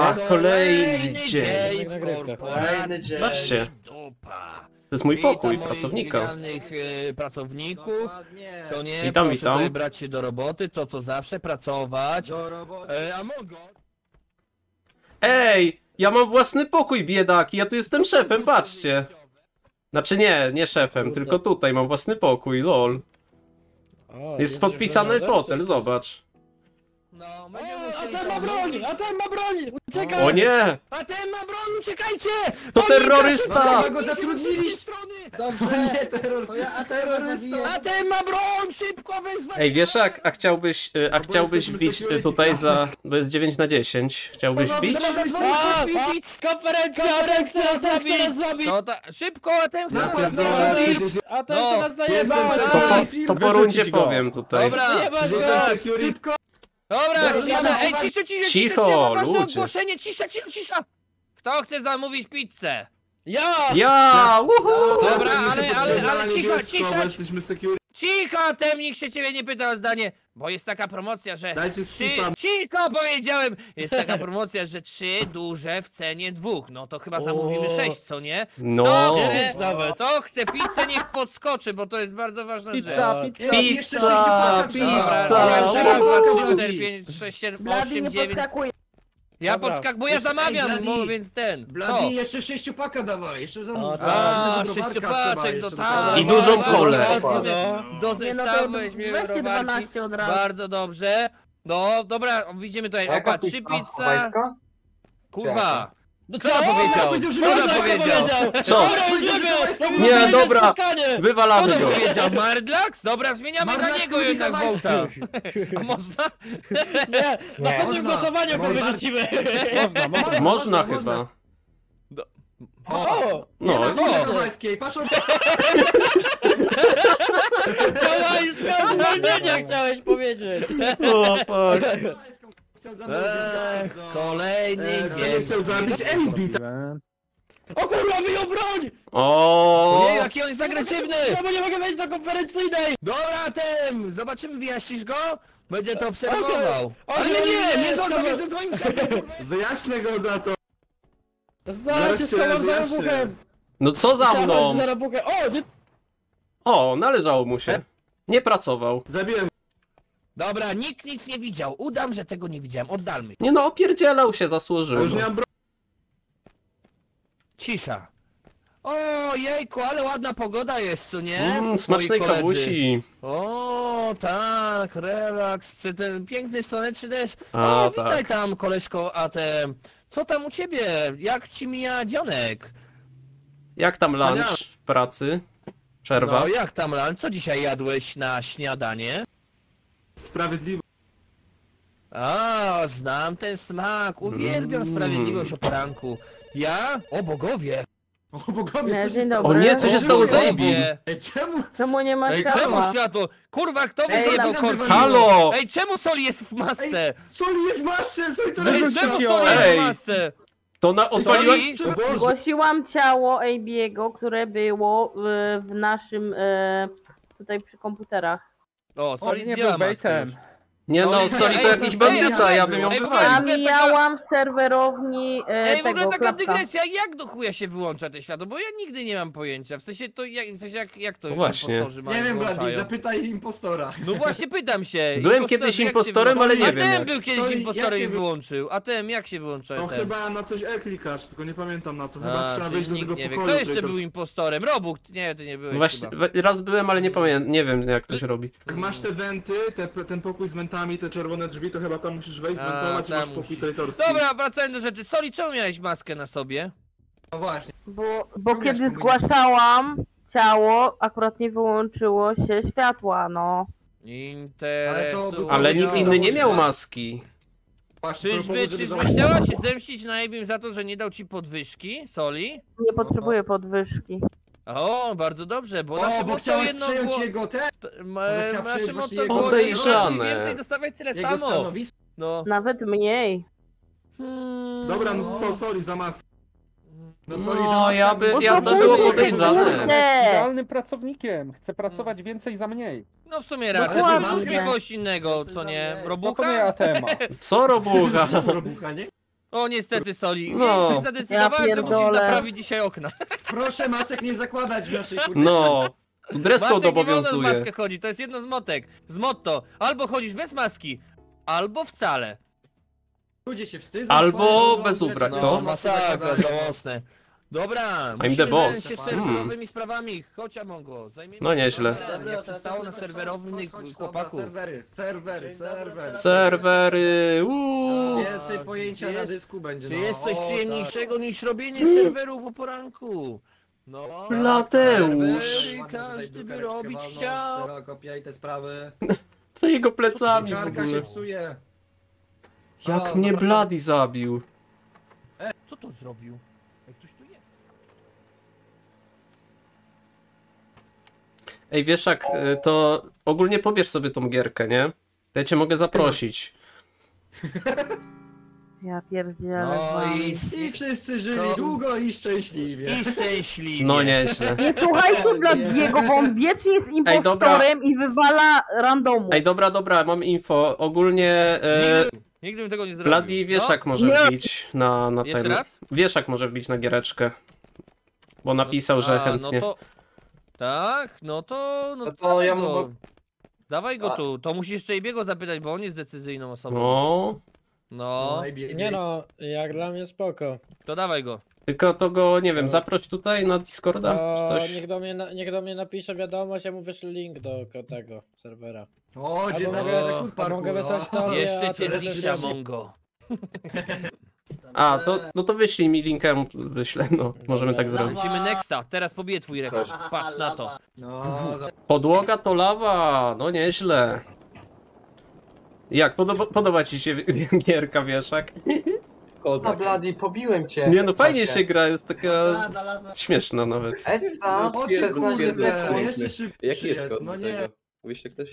Ach, kolejny dzień. w korporacji. Kolejny dzień. Zobaczcie, Dupa. to jest mój Witam pokój moich pracownika. genialnych, e, pracowników. Dokładnie. Co nie, Witam, proszę witam. tutaj brać się do roboty, to co zawsze, pracować. Do roboty. E, a mogą? Ej, ja mam własny pokój, biedaki, ja tu jestem szefem, patrzcie. Znaczy nie, nie szefem, tylko tutaj mam własny pokój, lol. Jest podpisany fotel, zobacz. No, będziemy A musieli ten ma tam broń! A ten ma broń! Uciekaj! O nie! A ten ma broń, uciekajcie! To Monika, terrorysta! szybko, Go we wszystkie strony! Dobrze, to ja zabiję. A ten ma broń, szybko wezwać! Ej, wiesz, a, a chciałbyś, y, a chciałbyś bić y, tutaj za, bo jest 9 na 10, chciałbyś bić? Trzeba zadzwonić A, a, konferencja! Konferencja! A nas zabić! No ta, szybko, a ten chce nas zabić! A ten No, chce nas zajebać! jestem To po, Ej, to po rundzie powiem tutaj. Dobra, Nie ma Jestem go! security. Dobra, Dobra, cisza, ej, dobra. cisza, cisza, Cicho, cisza, ważne ludzie. ogłoszenie, cisza, cisza, cisza! Kto chce zamówić pizzę? Ja! Ja! Uhu! Dobra, ale, ale, ale cicho, cisza, jesteśmy security. cicho, tem nikt się ciebie nie pyta o zdanie, bo jest taka promocja, że Dajcie trzy, skipa. cicho powiedziałem, jest taka promocja, że trzy duże w cenie dwóch, no to chyba zamówimy O. sześć, co nie? No! To Dziewięć chce, nawet. to chce pizzę, niech podskoczy, bo to jest bardzo ważna rzecz. Pizza, pizza! Jeszcze sześciu paka Pizza, trzeba. Dobra, pizza! raz, dwa, trzy, cztery, pięć, sześć, siedem, osiem, dziewięć. Ja Dobra. podskak, bo ja Jeszcze- zamawiam, Ej, bo, Bladi. więc ten. Co? Bladi, jeszcze sześciu paka dawaj, jeszcze zamów. O, A, sześciopaczek, jeszcze tak. I dużą Bardzo, kolę. bardzo, No. Do Nie, no zestawu to weźmiemy weźcie browarki. 12 od razu. Bardzo dobrze. No, dobra, widzimy tutaj. Opa, trzy pizza. Kurwa. No Kto powiedział? powiedział, Kto? Co? Nie, dobra. Wywalamy go! powiedział? Mardlax? Dobra, zmieniamy na Mardlax niego mówi jednak wołta. A można? Nie, w następnym Można. głosowaniu go Można. wyrzucimy! Można, chyba. O! No, Nie co? ma Kowalskiej, patrzą Kowalska zwolnienia chciałeś powiedzieć! o, fuck. Chciał Eee, kolejny Kto nie dzień. chciał zabić AB? O kurwa, wyjął broń! O, Nie, jaki on jest agresywny! Czemu nie mogę wejść do konferencyjnej? Dobra, tem! Zobaczymy, wyjaśnisz go? Będzie to obserwował. Okej. Ale nie, nie, nie, nie Jest, zostaw, dobra. jestem twoim szefem! kurwa. Wyjaśnię go za to. Zaraz się Wreszcie, schowam za wreszcie. robuchem! no co za mną? Za robuchem! O, nie... O, należało mu się. Nie pracował. Zabiłem. Dobra, nikt nic nie widział. Udam, że tego nie widziałem. Oddalmy. Nie no, opierdzielał się, zasłużył. już nie mam broni. Cisza. O, jejku, ale ładna pogoda jest, co nie? Moi smacznej koledzy. kawusi. O, tak, relaks, przy ten piękny słoneczny deszcz. A, o, witaj tak. tam, koleżko, a te... Co tam u ciebie? Jak ci mija dzionek? Jak tam Wspaniale. lunch w pracy? Przerwa? No, jak tam, Lan? Co dzisiaj jadłeś na śniadanie? Sprawiedliwy. A, znam ten smak. Uwielbiam Mm. sprawiedliwość o poranku. Ja? O bogowie! O bogowie, Nie, co się dzień stało? dobry. O nie, co się stało z Bogowie! Abim? Ej, czemu? Czemu nie ma Ej, czemu światła? światło? Kurwa, kto Ej, wyjebał korki? Halo! Ej, czemu Soli jest w masce? Soli jest masce, Soli to Ej, czemu. Soli jest w Ej. masce? To na odpaliłaś... Soli? O Boże. Zgłosiłam ciało AB'ego, które było w, w naszym, e, tutaj przy komputerach. O, Soli nie zdjęła był maskę baitem. już. Nie no, Ej, sorry, to ej, jakiś bandyta, ja bym ją ej, ogóle- wywalił. W serwerowni e, Ej, w tego ogóle taka klapka. dygresja, jak do chuja się wyłącza te światło? Bo ja nigdy nie mam pojęcia. W sensie to, jak, w sensie jak, jak to No właśnie. impostorzy mają Nie wiem, Bladi, zapytaj impostora. No właśnie pytam się. Byłem Impostorzy, kiedyś jak się impostorem, ale nie A wiem ten jak. był kiedyś To i- impostorem jak i się wy- wyłączył. A ten, jak się wyłącza No chyba na coś E klikasz, tylko nie pamiętam na co. Chyba A, trzeba czyli wejść do nikt tego nie wie. pokoju. Kto jeszcze był impostorem? Robuch, nie, ty nie byłeś Właśnie, chyba. we- raz byłem, ale nie pamiętam, nie wiem jak to się robi. Jak masz te wenty, te, ten pokój z wentami, te czerwone drzwi, to chyba tam musisz wejść, A, zwentować i tam masz pokój traitorski. Dobra, wracając do rzeczy. Soli, czemu miałeś maskę na sobie? No właśnie. Bo, bo kiedy zgłaszałam ciało, akurat nie wyłączyło się światła, no. Interesu. Ale nikt inny nie miał no. maski. Właśnie, to Czyżby, żeby czyżby chciała się zemścić na Abim za to, że nie dał ci podwyżki, Soli? Nie potrzebuję podwyżki. O, bardzo dobrze, bo O, nasze bo motto chciałeś jedno przejąć było... jego te, t- ma- chciała Nasze przejąć motto właśnie jego było Podejrzane. robić więcej, dostawać tyle jego samo. stanowisko. No. Nawet mniej. Hmm. Dobra, no to co, sorry za masę. No, Soli No, załatwia- ja by- No ja to to było podejrzane. kurde. idealnym pracownikiem. Chcę pracować więcej za mniej. No w sumie racja, Dokładnie. zróbmy kogoś innego, co nie? To to nie Robucha? Atema. Co robucha? Robucha, nie? O, niestety, Soli. No. Większość zadecydowała, Ja że musisz naprawić dzisiaj okna. Proszę masek nie zakładać w naszej kurde. No, tu dress code nie obowiązuje. maskę chodzi, to jest jedno z motek. Z motto. Albo chodzisz bez maski, albo wcale. Ludzie się wstydzą. Albo bez ubrań, no, co? masakra, żałosne. Dobra, I'm the boss. się serwerowymi sprawami. Chodź, Amongo, zajmijmy No nieźle. serwerem, Jak przystało na serwerownych Chodź, chodź, chłopaków. Dobra, serwery, serwery, serwery. Serwery, uuu. Więcej pojęcia Czy na jest- dysku będzie. Czy no. jest coś O, przyjemniejszego niż robienie serwerów o poranku? No. Plateusz. tak. Każdy by robić chciał. I te sprawy. Co jego plecami w Drukarka się ogóle? psuje. Jak O, mnie dobra. Bloody zabił. Co to zrobił? Jak ktoś tu jest. Ej, Wieszak, y, to ogólnie pobierz sobie tą gierkę, nie? To ja cię mogę zaprosić. Ja pierdzielę. No i, I wszyscy żyli To- długo i szczęśliwie. i szczęśliwie. No nieźle. Nie słuchajcie Bladiego, bo on wiecznie jest impostorem i wywala randomu. Ej, dobra, dobra, mam info. Ogólnie e, Nigdy, nigdy bym tego nie zrobił. Bloody Wieszak może Nie. wbić na, na Jeszcze ten. raz? Wieszak może wbić na giereczkę. Bo napisał, że A, chętnie. No to... Tak, no to... No, No to dawaj ja go. mu- Dawaj go A- tu, to musisz jeszcze Ibiego zapytać, bo on jest decyzyjną osobą. No, No, Nie no, jak dla mnie spoko. to dawaj go. tylko to go, nie wiem, zaproś tutaj na Discorda, czy To coś. niech, do mnie, na- niech do mnie napisze wiadomość, ja mu wyślę link do ko- tego serwera. O, 19 mogę- sekund a mogę wysłać to? Jeszcze cię zrobię. Mongo. A, to, no to wyślij mi linkę, wyślę, no, możemy tak zrobić. Lecimy nexta, teraz pobiję twój rekord. Patrz na to. No, Podłoga to lawa, no nieźle. Jak, podoba, podoba ci się gierka, Wieszak? No Kozak. Blady, pobiłem cię. Nie no, fajnie się gra, jest taka śmieszna nawet. Essa, o, przyznaj się szybszy Jaki jest jest, kod no do nie. tego? Wyście ktoś?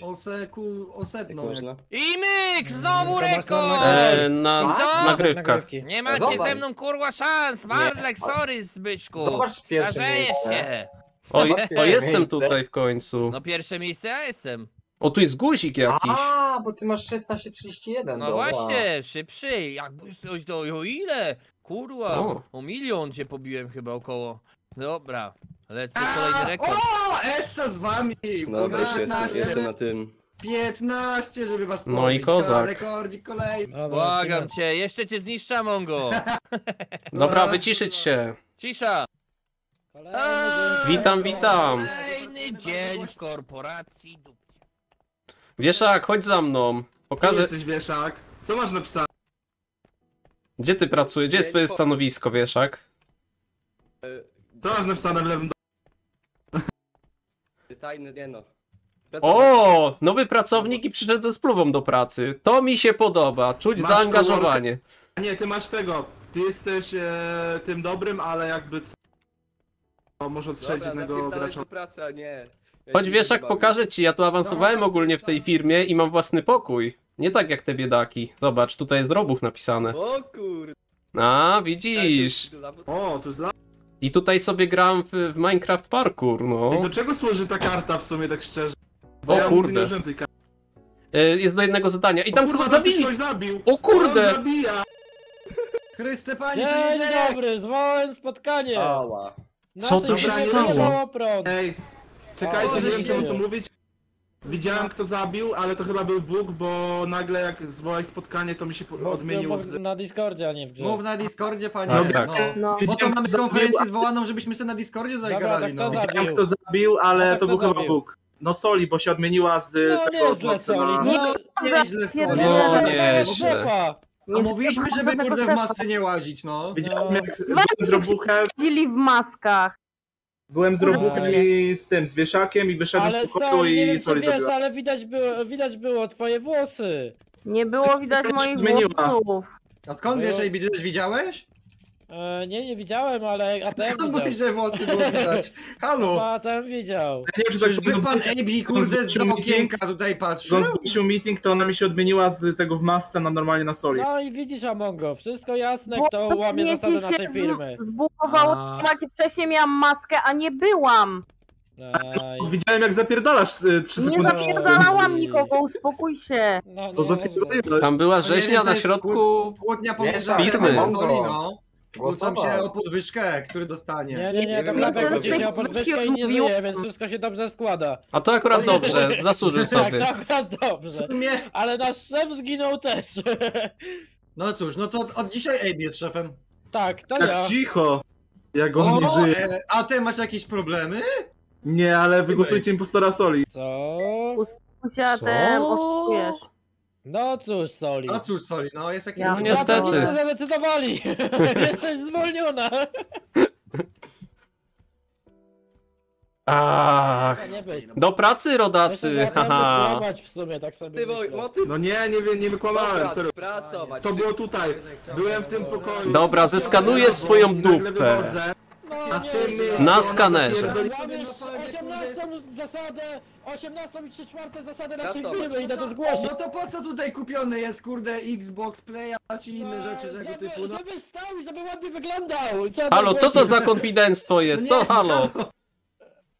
Jak można? I myk, znowu masz rekord! E, na Co? nagrywkach. Nagrywki. Nie macie Zobacz. ze mną kurwa szans, Marlek, sorry Zbyszku. Zobacz pierwsze Starzejesz miejsce. się. O, o, jestem miejsce. tutaj w końcu. No pierwsze miejsce ja jestem. O, tu jest guzik jakiś. A, bo ty masz 1631. No dobra. właśnie, szybszy. Jakby coś to o ile? Kurwa, O. o milion cię pobiłem chyba około. Dobra, lecę kolejny rekord. O, Essa z wami! No jestem, 15, jestem na tym. 15, żeby was No i pobić. kozak. Rekordzik kolejny. Dobra, Błagam lecimy. cię, jeszcze cię zniszcza, Mongo. Dobra, wyciszyć się. Cisza. Kolejny dzień. Witam, witam. Kolejny dzień w korporacji. Wieszak, chodź za mną. Pokażę, jesteś wieszak? Co masz napisane? gdzie ty pracujesz, gdzie jest twoje stanowisko, Wieszak? Co masz napisane w lewym Tajny, nie no. O, nowy pracownik i przyszedł ze spluwą do pracy. To mi się podoba, czuć Masz zaangażowanie. A Nie, ty masz tego. Ty jesteś e, tym dobrym, ale jakby co... O, może odstrzelić jednego gracza. do pracy, a nie. Ja się Wieszak, nie bawię. pokażę ci, ja tu awansowałem ogólnie w tej firmie i mam własny pokój. Nie tak jak te biedaki. Zobacz, tutaj jest robuch napisane. O kurde. A, widzisz. O, tu jest la... I tutaj sobie gram w, w Minecraft Parkour, no. I do czego służy ta karta w sumie, tak szczerze? O ja nie kurde. użyłem tej karty. Y, Jest do jednego zadania. I tam o, kurwa, zabili. ktoś zabił! O kurde! On zabija! Chryste pani, co się Dzień dobry, zwołałem spotkanie. Ała. Co tu się stało? Ej, czekajcie, O, nie wiem nie czemu to mówić. Widziałem kto zabił, ale to chyba był Bóg, bo nagle jak zwołaj spotkanie, to mi się po- Bo- odmienił bo z... Na Discordzie, a nie w grze. Mów na Discordzie, panie. Tak, tak. No. No. Po to mamy konferencję zwołaną, żebyśmy sobie na Discordzie tutaj Dobra, gadali, tak to no. za- Widziałem kto zabił, ale A to to był kto chyba zabił? Bóg. No Soli, bo się odmieniła z No tego nieźle, mocy na- Soli. No, Nieźle słowo. No, No, nie. szefa. A mówiliśmy, żeby kurde w masce nie łazić, no. Widziałem jak Zwalcie byłem z robuchem, Chodzili w maskach. Byłem z robuchem Ej. i z tym, z wieszakiem i wyszedłem Ale z pokoju Soli, nie wiem i czy Soli wiesz, ale widać było, widać było twoje włosy. Nie było widać moich zmieniła. włosów. A skąd wiesz, też widziałeś? E, nie, nie widziałem, ale ATM Skąd widział. że włosy było widać? Halo? ATM widział. Ja nie wiem, czy tak Czyżby powinno pan być, AB, kurde, z okienka tutaj że patrzył? on zgłosił meeting, to ona mi się odmieniła z tego w masce na normalnie na Soli. No i widzisz Amongo, wszystko jasne, Bo kto łamie mnie zasady się naszej z- firmy. Zbugowało, A. wcześniej miałam maskę, a nie byłam. Aj. Widziałem jak zapierdalasz y, trzy Nie sekundy tym. zapierdalałam nikogo, uspokój się. No, To nie, zapierdoliłeś. Tam była No rzeźnia to na środku... Płotnia Wiesz, pomiędzy firmy. Soli, no. Kłócą się o podwyżkę, który dostanie. Nie, nie, nie, Blawek dlaczego. kłóci się o podwyżkę i nie żyje, więc wszystko się dobrze składa. A to akurat dobrze, zasłużył Tak, sobie. to akurat W dobrze. sumie, Ale nasz szef zginął też. no cóż, no to od, dzisiaj AB jest szefem. Tak, to ja. Tak cicho. Jak on nie żyje. e, a ty masz jakieś problemy? Nie, ale wygłosujcie impostora Soli. Co? Usiadłem, Co? No cóż, Soli. No cóż, Soli, no jest jakiś... Ja No niestety. Pracownicy zadecydowali. Jesteś zwolniona. Ach, nie być. do pracy rodacy, haha. kłamać w sumie, tak sobie Motyw, myślę. motyw. No nie, nie, nie, nie wykłamałem, serio. pracować. To było tutaj. Byłem w tym pokoju. Dobra, zeskanuję swoją nagle dupę. wychodzę, No, A w tym Na skanerze. zapierdoli- Łamiesz 18 zasadę, 18 i 3 czwarte zasadę naszej firmy, idę to zgłosić. No to po co tutaj kupiony jest, kurde, Xbox Playa czy inne No, rzeczy tego żeby, typu? No, żeby stał i żeby ładnie wyglądał. Trzeba Halo, co to za konfidenctwo jest? Co, halo?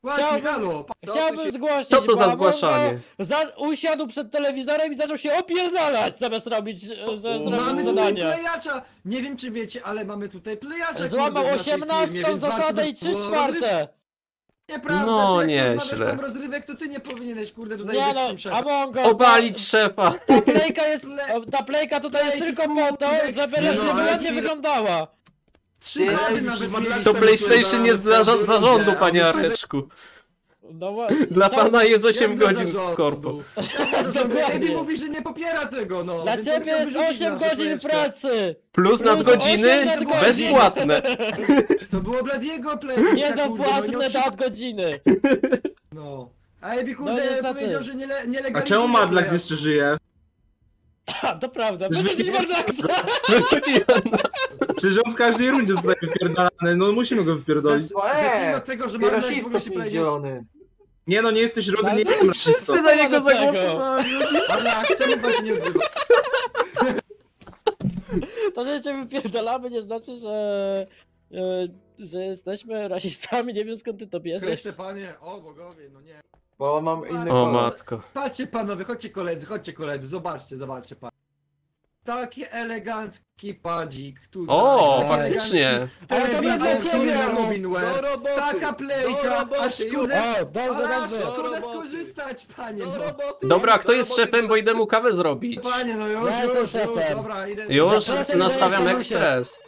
Właśnie, Chciałbym- halo! Chciałbym zgłosić, Co to bo za zgłaszanie? Za, usiadł przed telewizorem i zaczął się opierdalać zamiast robić, e, za, Mamy zrobić tutaj zadania. playacza! Nie wiem czy wiecie, ale mamy tutaj playacza Złamał kurde, w naszej 18 firmie, więc warto zasadę by i 3 było rozryw- czwarte. Nieprawda, No, ty jak nieźle. rozmawiasz tam rozrywek, to ty nie powinieneś kurde tutaj Nie być no, tym szefem. Amongo, Obalić szefa. ta, plejka jest, Ple- ta plejka tutaj jest Plejki, tylko po to, kurde, żeby, nie no, ale chwilę. wyglądała. Trzy już nawet mieli. To PlayStation jest dla ża- zarządu, panie Areczku. No właśnie. Dla pana jest 8 Jak dla godzin w korpo. Dokładnie. Ebi mówi, że nie popiera tego, no. Dla więc ciebie jest wyrzucić 8 naszą godzin pracy. Plus nadgodziny osiem nadgodzin. bezpłatne. To było Bladiego play. Niedopłatne nadgodziny. No. A Ebi No kurde niestety. powiedział, że nie, A nielegalnie. czemu Madlax jeszcze żyje? A, to prawda. Wyrzucić Mardaksa. Wyrzuciłem. Przecież on w każdej rundzie zostaje wypierdalany, no musimy go wypierdolić. Zacznijmy Eee, od tego, że Madlax w ogóle się powiedział. zielony. Nie no, nie jesteś rody, nie wiem Wszyscy na niego zagłosowali. Madlax, czemu pan się nie odzywa? To, że cię wypierdalamy nie znaczy, że... e, Że jesteśmy rasistami, nie wiem skąd ty to bierzesz. Chryste panie, o bogowie, no nie. Bo mam inny O kolor. matko. Patrzcie panowie, chodźcie koledzy, chodźcie koledzy, zobaczcie, zobaczcie pan. Taki elegancki padzik tutaj. O, faktycznie. Ale to Telewizor, dla ciebie, kurwa. Robinware. Do roboty! Taka Do plejka, roboty, aż szkoda, O, ale aż dobrze. szkoda Do roboty. skorzystać, panie, Do no. roboty! Dobra, kto Do jest szefem, bo idę mu kawę zrobić. Panie, no już, Ja jestem już, już, szefem. dobra, idę. Już Zapraszam, nastawiam ekspres.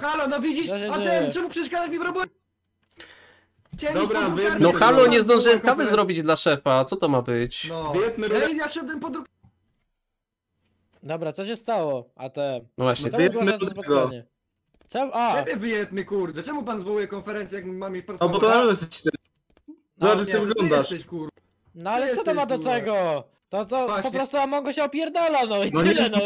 Halo, no widzisz, a ten, czemu przeszkadzasz mi w robocie? Chciałem Dobra, iść po drukarnię, No halo, nie no, zdążyłem kawy zrobić dla szefa. Co to ma być? No. Wyjedmy rundę. Ej, ja szedłem po druk... Dobra, co się stało? A te... No właśnie, No ty... Zjedźmy do tego. Czemu? A, Ciebie wyjedmy, kurde, czemu pan zwołuje konferencję, jak mamy No pracować? bo to na pewno jesteś ty. Zobacz, jak Nie, ty wyglądasz. jesteś, kurde. no ale Ty co to ma do czego? To, to po prostu Amongo się opierdala, no i No nie, tyle, no.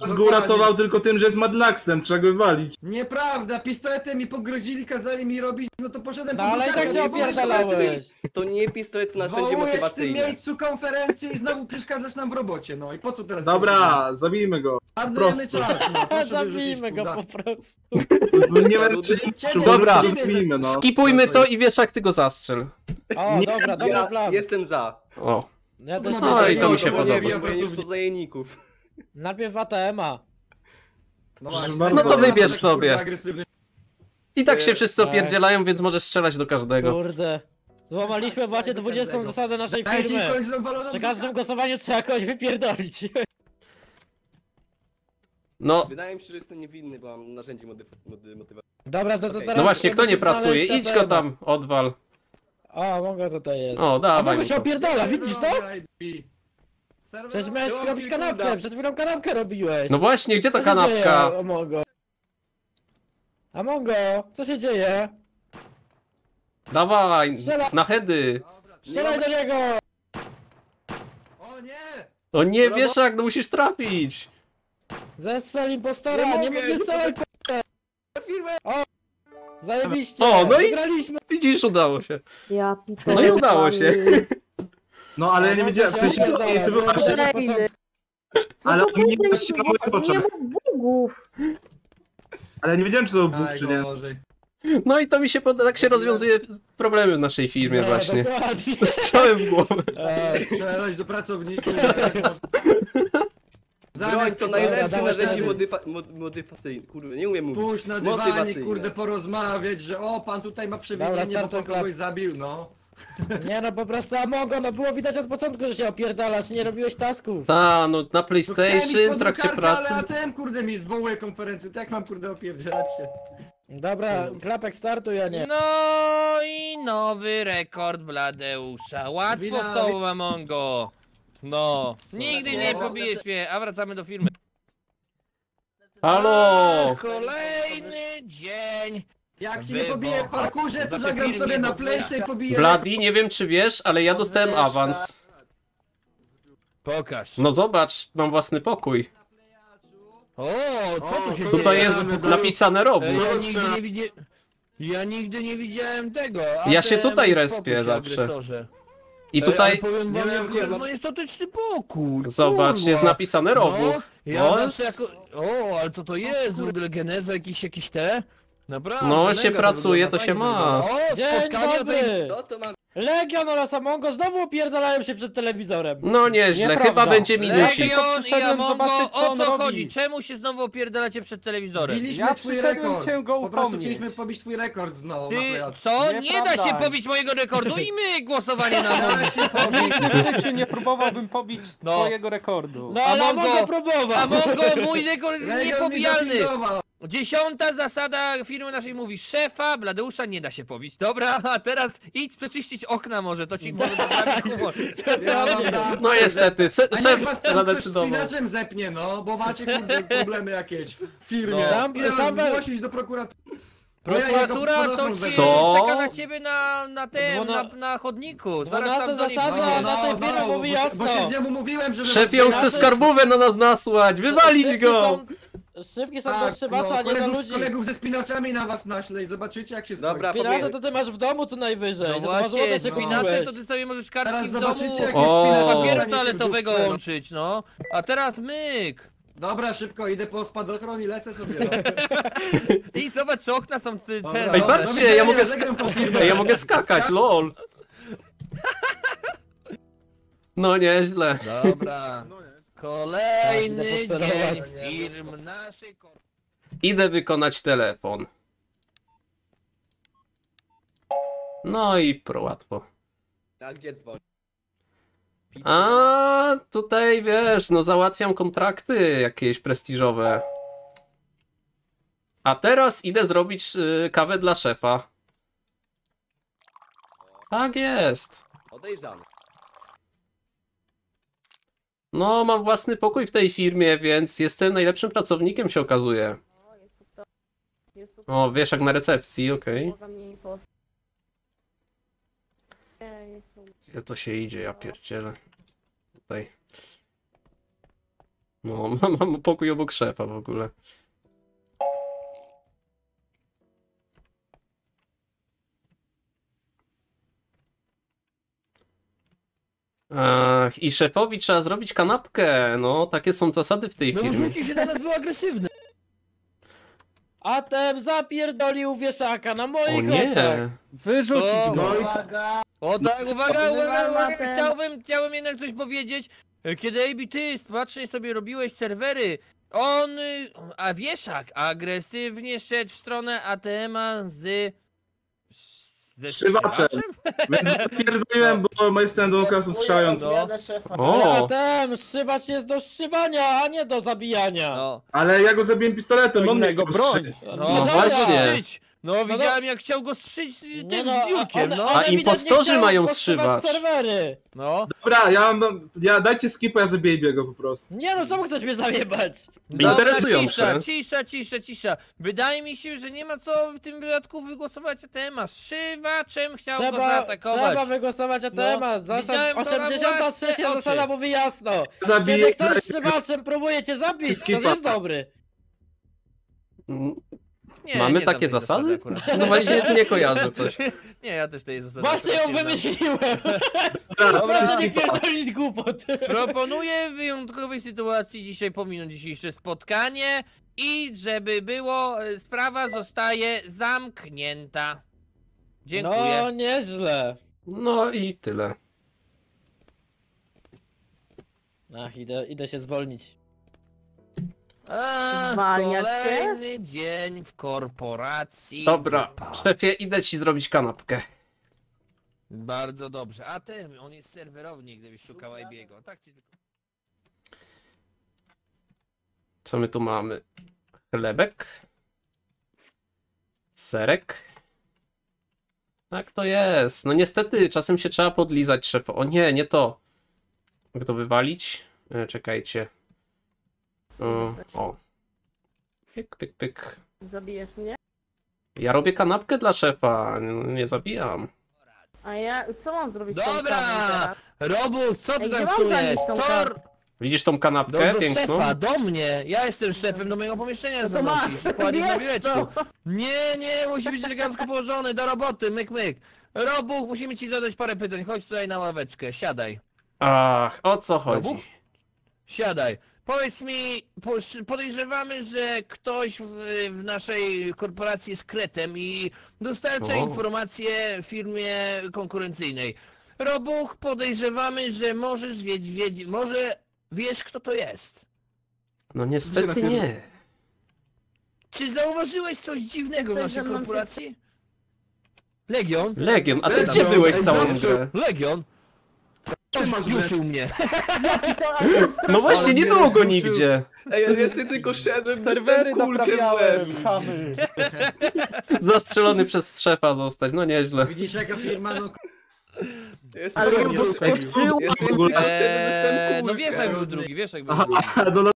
Nas go uratował tylko tym, że jest Madlaxem, trzeba go wywalić. Nieprawda, pistoletem mi pogrodzili, kazali mi robić, no to poszedłem No po ale i tak się opierdalałeś. To nie pistolet na narzędzie Zwołujesz w tym miejscu konferencję i znowu przeszkadzasz nam w robocie, no i po co teraz? Dobra, zabijmy go. Marnujemy czas, no, Zabijmy go po prostu. Nie będę trzecią Ciebie- Dobra. zabijmy no. Skipujmy to i wiesz jak ty go zastrzel. O, Nie, dobra, dobry Ja plan. jestem za. O. Ja też No i to mi No, się podoba. nie wiem, pracownik. po zajęników. Najpierw ATM-a. No, właśnie. No to wybierz sobie. I tak się wszyscy opierdzielają, więc możesz strzelać do każdego. Kurde. Złamaliśmy właśnie 20 zasadę naszej firmy. Przy każdym głosowaniu trzeba kogoś wypierdolić. No, Wydaje mi się, że jestem niewinny, bo mam narzędzie motyw- moty- motywacyjne. Dobra, to, to Okej. teraz... no właśnie, kto nie pracuje? Idź go tam, odwal. O, Mongo tutaj jest. O, A dawaj mi się opierdala, widzisz to? Przecież miałeś robić kanapkę, przed chwilą kanapkę robiłeś. No właśnie, gdzie ta Co się dzieje, kanapka? Amongo? Amongo, co się dzieje? Dawaj, Strzela- na hedy. Strzelaj do niego! O nie! O nie, wiesz jak, no musisz trafić. Zestrzel impostora, nie, Nie nie, mogę. nie strzelaj O! Zajebiście! O, no i- Wygraliśmy! Widzisz, udało się. Ja pitole, No i udało się. No ale ja nie wiedziałem, w sensie co nie, ty. Rejdy. Ale No nie kurde, się na nie moich oczach. bugów. Ale nie wiedziałem, czy to był Bóg, czy nie. No i to mi się poda, tak się rozwiązuje problemy w naszej firmie No, właśnie. dokładnie. Strzałem w głowę. Strzelać do pracowników. To Zamiast najlepsze dawać narzędzie modyfa mod modyfacyjne. Kurde, nie umiem mówić. Pójść na Motywacyjne. kurde, porozmawiać, że o, pan tutaj ma przewinienie, bo pan kogoś zabił, no. Nie no, po prostu Amongo, no było widać od początku, że się opierdalasz, nie robiłeś tasków. Ta, no na No PlayStation w trakcie pracy. Ale ATM, kurde, mi zwołuje konferencję, to jak mam, kurde, opierdzielać się? Dobra, klapek startuj, a nie. No i nowy rekord Bladeusza. Łatwo Wina- z tobą, Amongo. No, nigdy nie pobijesz mnie, a wracamy do firmy. Halo! Kolejny dzień. Jak ci nie pobiję w parkurze, to Znaczy zagram sobie na bo- playce i pobiję... Bloody, nie wiem czy wiesz, ale ja dostałem awans. Pokaż. No zobacz, mam własny pokój. O, co tu się Tutaj dzieje? jest napisane robót. Ej, Ja Dobra, nigdy nie widzi... Ja nigdy nie widziałem tego. a Ja się ten tutaj respię się, zawsze. agresorze. I Ej, ale tutaj, powiem wam, Nie jak nie, majestatyczny pokój. zobacz, kurwa. jest napisane robót. No, ja O, zawsze jako... O, ale co to jest? Ogóle geneza, jakieś, jakieś te? Naprawdę, No, się to pracuje, wygląda, to się fajnie ma. O, Dzień spotkanie tej... Legion oraz Amongo znowu opierdalają się przed telewizorem. No nieźle, Nieprawda. chyba będzie minusik. Legion i Amongo, o co robi. chodzi? Czemu się znowu opierdalacie przed telewizorem? Biliśmy Ja twój przyszedłem rekord. cię go Po prostu chcieliśmy pobić twój rekord, no, na Ty, co? Nie da się pobić mojego rekordu i my głosowanie na Amongo. nie próbowałbym pobić No. twojego rekordu. No ale Amongo- Amongo próbował! Amongo, mój rekord jest Legion niepobijalny. Dziesiąta zasada firmy naszej mówi szefa, Bladeusza nie da się pobić. Dobra, a teraz idź przeczyścić okna może, to ci może poprawi humor. Ja No niestety, se, A niech szef tam ktoś zadecydował. spinaczem zepnie, no, bo macie kurde problemy jakieś w firmie. No. Sam- sam- zgłosić do prokuratury. No ja Prokuratura to ci. Co? czeka na ciebie na, na tym, na, na chodniku. Zaraz tam do niej zasada naszej firmy mówi bo, się- jasno. bo się z niemu mówiłem, że... Szef ją chce skarbówę na nas nasłać, wywalić go! Są, szybki są do Tak, strzywacza, no, a nie do kolegów, ludzi. kolegów ze spinaczami na was naśle i zobaczycie jak się skończy. Dobra, pobiję. to ty masz w domu co najwyżej. No za dwa złote właśnie, no. inaczej to ty sobie możesz kartki Teraz w domu zobaczycie jak O. jest z spinacz papieru toaletowego łączyć, no. A teraz myk. Dobra, szybko, idę po spadochron i lecę sobie. No. I zobacz, czy okna są cy, Dobra, te. Ej, do patrzcie, widzenia, ja mogę po firmie. Ej, ja mogę skakać, lol. No nieźle. Dobra. Kolejny Tak, dzień posterować. firm naszej. Idę wykonać telefon. No i pro łatwo. A gdzie dzwoni? A tutaj wiesz, no załatwiam kontrakty jakieś prestiżowe. A teraz idę zrobić y, kawę dla szefa. Tak jest. Podejrzany. No, mam własny pokój w tej firmie, więc jestem najlepszym pracownikiem, się okazuje. O, wiesz, jak na recepcji, okej. Gdzie to się idzie, ja pierdzielę. Tutaj. No, mam, mam pokój obok szefa w ogóle. Ach, I szefowi trzeba zrobić kanapkę. No, takie są zasady w tej No firmie. rzuci się na nas, był agresywny. A ten zapierdolił wieszaka na O moich nie. oczach. Wyrzucić O, go. No co? O tak, uwaga, uwaga, uwaga, chciałbym, chciałbym jednak coś powiedzieć. Kiedy AB, ty spacznie sobie robiłeś serwery, on, y, a wieszak, agresywnie szedł w stronę ATM-a z... ze Strzywaczem. Więc zapierdoliłem, bo jestem do okazu strzelając. No, O, ATM, strzywacz jest do strzywania, a nie do zabijania. no, Ale ja go zabiłem pistoletem, on mnie chciał broń. no, No dobra, właśnie. strzyć. No, widziałem jak chciał go strzyć z Nie tym no, z biurkiem, one- no. one A ewidentnie impostorzy chciały mają postrzymać strzywać. serwery. No, Dobra, ja mam... Ja, dajcie skipa, ja zabiję biego po prostu. Nie no, czemu chcesz mnie zajebać? Interesujące. Cisza, cisza, cisza, cisza. Wydaje mi się, że nie ma co w tym wypadku wygłosować ATM-a. Strzywaczem chciał go Trzeba, zaatakować. trzeba wygłosować ATM-a. No, Zasad, widziałem to na 83 własne zasada oczy. mówi jasno. Zabiję... Kiedy ktoś strzywaczem próbuje cię zabić, to Skipa. jest dobry. Mm, Nie, Mamy nie takie zasady? akurat. No właśnie nie kojarzę coś. Nie, ja też tej zasady Właśnie ją wymyśliłem! Dobra, Proszę nie pierdolić głupot! Proponuję w wyjątkowej sytuacji dzisiaj pominąć dzisiejsze spotkanie i żeby było, e, sprawa zostaje zamknięta. Dziękuję. No, nieźle. No i tyle. Ach, idę, idę się zwolnić. A, Zwalniasz się? kolejny dzień w korporacji. Dobra, szefie, idę ci zrobić kanapkę. Bardzo dobrze. A ten, on jest serwerownik, gdybyś szukał IB'ego. Tak ci tylko... Co my tu mamy? Chlebek. Serek. Tak to jest. No niestety, czasem się trzeba podlizać szef. O nie, nie to. Mogę to wywalić? E, czekajcie. O, o. Pyk, pyk, pyk. Zabijesz mnie? Ja robię kanapkę dla szefa, nie, nie zabijam. A ja, co mam zrobić z tą Dobra! teraz? Robus, co ty Ej, tam gdzie mam czujesz? zanieść tą Co? Widzisz tą Do, kanapkę do piękną? szefa, do mnie. Ja jestem szefem, do mojego pomieszczenia No to masz, zanosisz. Kładziesz na wiesz biureczku. to. Nie, nie, musi być elegancko położony, do roboty, myk, myk. Robuch, musimy ci zadać parę pytań. Chodź tutaj na ławeczkę, siadaj. Ach, o co chodzi? Robuch? Siadaj. Powiedz mi, po- podejrzewamy, że ktoś w, w naszej korporacji jest kretem i dostarcza O. informacje firmie konkurencyjnej. Robuch, podejrzewamy, że możesz wiedzieć, wiedzieć, może wiesz kto to jest. No niestety nie. Czy zauważyłeś coś dziwnego w naszej że korporacji? Legion? Legion, a ty Legion, gdzie byłeś całą zawsze- grę? Legion? To masz mnie. To, to No właśnie, nie było go nigdzie. Ej, ja jeszcze tylko szedłem, Serwery naprawiałem, chamy. Zastrzelony przez szefa zostać, no nieźle. Widzisz jaka firma, no Jest Ale drugi. to skoczyło. Jest drugi, Eee, dostałem no kulkę. wiesz jak był drugi, wiesz jak był Aha, drugi. no